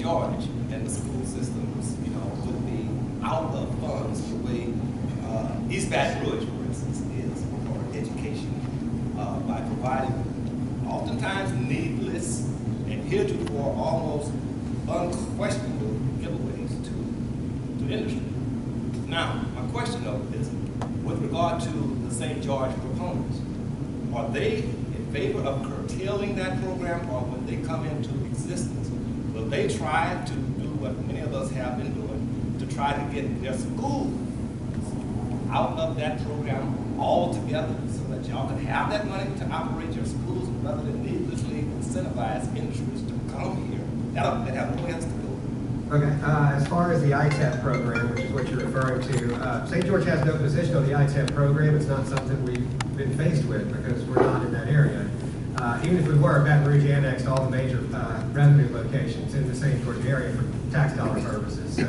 George and the school systems, you know, would be out of funds the way uh, East Baton Rouge, for instance, is for education uh, by providing oftentimes needless and heretofore almost unquestionable giveaways to, to industry. Now, my question though is, with regard to the St. George proponents, are they in favor of curtailing that program or when they come into existence, will they try to do what many of us have been doing, to try to get their schools out of that program altogether so that y'all can have that money to operate your schools rather than needlessly incentivize industries to come here that that have else to go? Okay, uh, as far as the ITEP program, which is what you're referring to, uh, St. George has no position on the ITEP program. It's not something we've been faced with because we're not in that area. Uh, even if we were, Baton Rouge annexed all the major uh, revenue locations in the St. George area for tax dollar purposes. So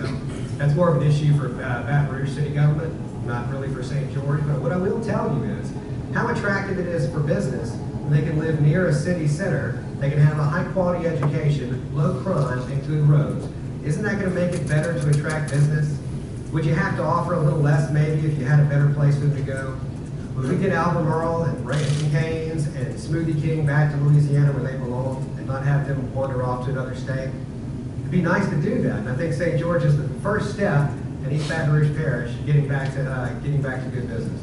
that's more of an issue for uh, Baton Rouge city government, not really for St. George. But what I will tell you is how attractive it is for business when they can live near a city center, they can have a high quality education, low crime, and good roads. Isn't that going to make it better to attract business? Would you have to offer a little less maybe if you had a better place for them to go? Would we get Albemarle and Raising Canes and Smoothie King back to Louisiana where they belong and not have them wander off to another state? It'd be nice to do that. And I think St. George is the first step in East Baton Rouge Parish getting back to uh, getting back to good business.